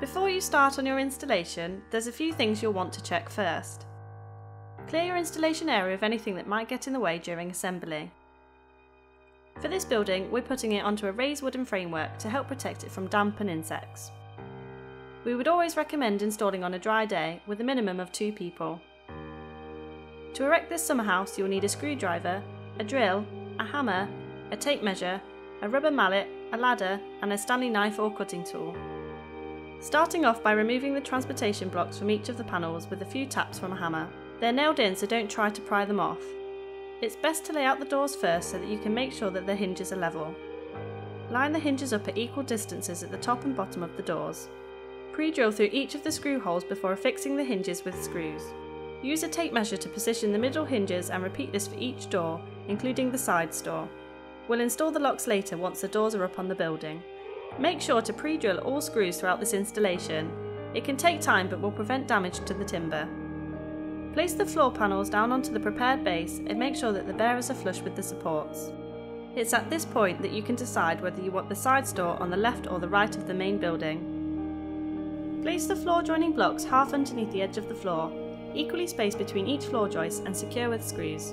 Before you start on your installation, there's a few things you'll want to check first. Clear your installation area of anything that might get in the way during assembly. For this building, we're putting it onto a raised wooden framework to help protect it from damp and insects. We would always recommend installing on a dry day with a minimum of two people. To erect this summer house you'll need a screwdriver, a drill, a hammer, a tape measure, a rubber mallet, a ladder and a Stanley knife or cutting tool. Starting off by removing the transportation blocks from each of the panels with a few taps from a hammer. They're nailed in so don't try to pry them off. It's best to lay out the doors first so that you can make sure that the hinges are level. Line the hinges up at equal distances at the top and bottom of the doors. Pre-drill through each of the screw holes before affixing the hinges with screws. Use a tape measure to position the middle hinges and repeat this for each door, including the side door. We'll install the locks later once the doors are up on the building. Make sure to pre-drill all screws throughout this installation. It can take time but will prevent damage to the timber. Place the floor panels down onto the prepared base and make sure that the bearers are flush with the supports. It's at this point that you can decide whether you want the side store on the left or the right of the main building. Place the floor joining blocks half underneath the edge of the floor, equally spaced between each floor joist and secure with screws.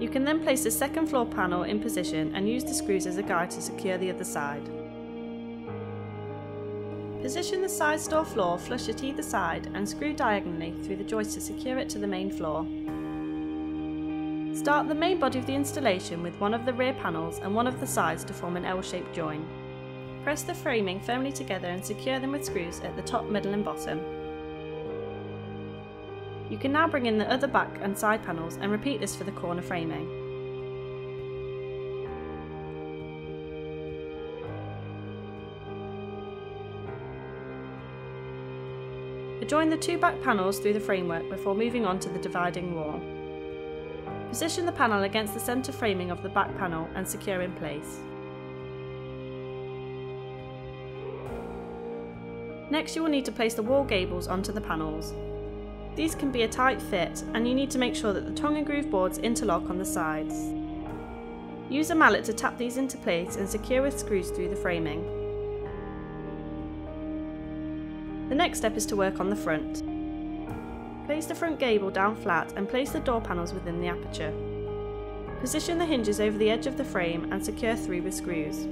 You can then place the second floor panel in position and use the screws as a guide to secure the other side. Position the side store floor flush at either side and screw diagonally through the joist to secure it to the main floor. Start the main body of the installation with one of the rear panels and one of the sides to form an L-shaped join. Press the framing firmly together and secure them with screws at the top, middle and bottom. You can now bring in the other back and side panels and repeat this for the corner framing. Join the two back panels through the framework before moving on to the dividing wall. Position the panel against the centre framing of the back panel and secure in place. Next you will need to place the wall gables onto the panels. These can be a tight fit and you need to make sure that the tongue and groove boards interlock on the sides. Use a mallet to tap these into place and secure with screws through the framing. The next step is to work on the front. Place the front gable down flat and place the door panels within the aperture. Position the hinges over the edge of the frame and secure through with screws.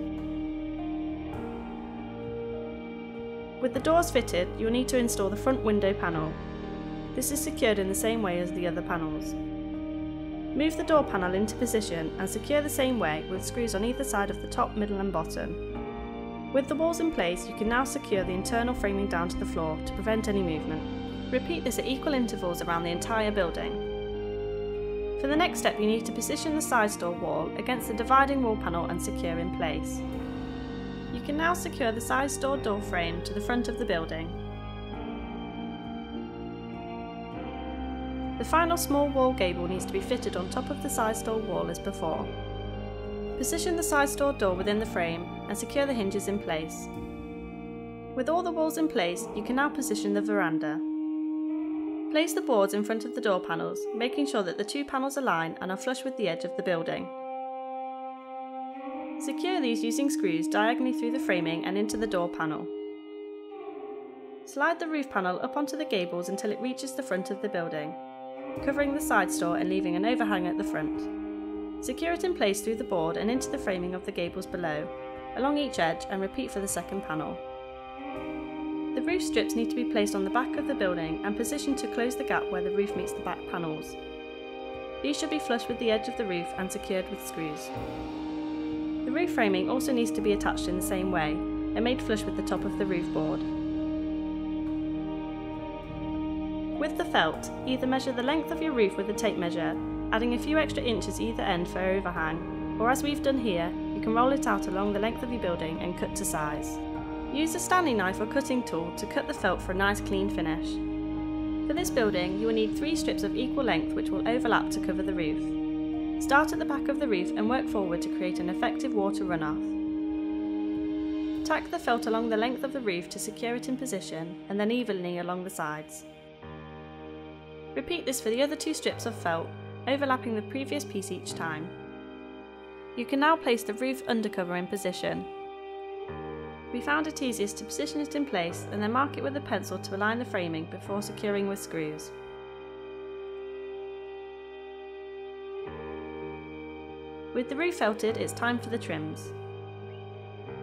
With the doors fitted, you will need to install the front window panel. This is secured in the same way as the other panels. Move the door panel into position and secure the same way with screws on either side of the top, middle and bottom. With the walls in place, you can now secure the internal framing down to the floor to prevent any movement. Repeat this at equal intervals around the entire building. For the next step, you need to position the side door wall against the dividing wall panel and secure in place. You can now secure the side door door frame to the front of the building. The final small wall gable needs to be fitted on top of the side door wall as before. Position the side door door within the frame and secure the hinges in place. With all the walls in place, you can now position the veranda. Place the boards in front of the door panels, making sure that the two panels align and are flush with the edge of the building. Secure these using screws diagonally through the framing and into the door panel. Slide the roof panel up onto the gables until it reaches the front of the building, covering the side store and leaving an overhang at the front. Secure it in place through the board and into the framing of the gables below, along each edge and repeat for the second panel. The roof strips need to be placed on the back of the building and positioned to close the gap where the roof meets the back panels. These should be flush with the edge of the roof and secured with screws. The roof framing also needs to be attached in the same way and made flush with the top of the roof board. With the felt, either measure the length of your roof with a tape measure adding a few extra inches either end for overhang, or as we've done here, you can roll it out along the length of your building and cut to size. Use a Stanley knife or cutting tool to cut the felt for a nice clean finish. For this building, you will need three strips of equal length which will overlap to cover the roof. Start at the back of the roof and work forward to create an effective water runoff. Tack the felt along the length of the roof to secure it in position and then evenly along the sides. Repeat this for the other two strips of felt overlapping the previous piece each time. You can now place the roof undercover in position. We found it easiest to position it in place and then mark it with a pencil to align the framing before securing with screws. With the roof felted, it's time for the trims.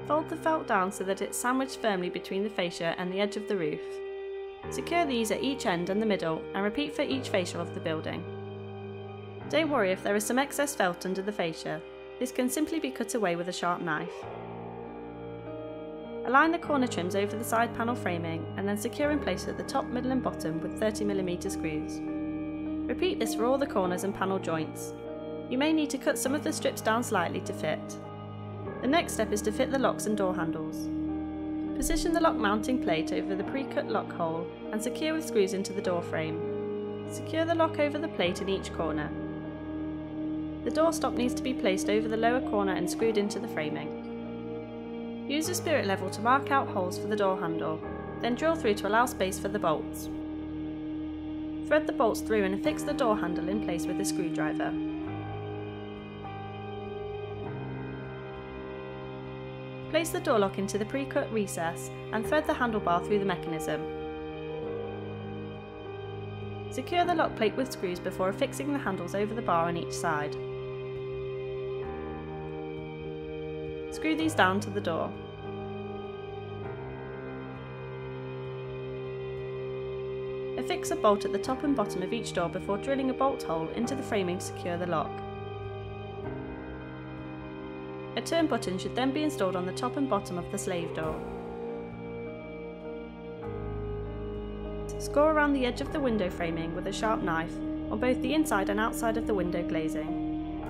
Fold the felt down so that it's sandwiched firmly between the fascia and the edge of the roof. Secure these at each end and the middle and repeat for each fascia of the building. Don't worry if there is some excess felt under the fascia, this can simply be cut away with a sharp knife. Align the corner trims over the side panel framing and then secure in place at the top, middle and bottom with 30mm screws. Repeat this for all the corners and panel joints. You may need to cut some of the strips down slightly to fit. The next step is to fit the locks and door handles. Position the lock mounting plate over the pre-cut lock hole and secure with screws into the door frame. Secure the lock over the plate in each corner. The door stop needs to be placed over the lower corner and screwed into the framing. Use the spirit level to mark out holes for the door handle, then drill through to allow space for the bolts. Thread the bolts through and affix the door handle in place with a screwdriver. Place the door lock into the pre-cut recess and thread the handlebar through the mechanism. Secure the lock plate with screws before affixing the handles over the bar on each side. Screw these down to the door. Affix a bolt at the top and bottom of each door before drilling a bolt hole into the framing to secure the lock. A turn button should then be installed on the top and bottom of the slave door. Score around the edge of the window framing with a sharp knife on both the inside and outside of the window glazing.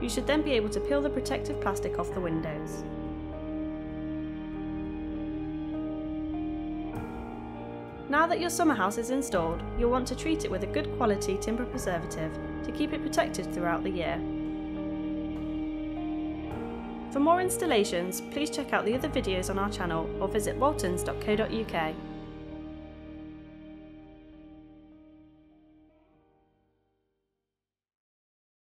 You should then be able to peel the protective plastic off the windows. Now that your summer house is installed, you'll want to treat it with a good quality timber preservative to keep it protected throughout the year. For more installations, please check out the other videos on our channel or visit waltons.co.uk.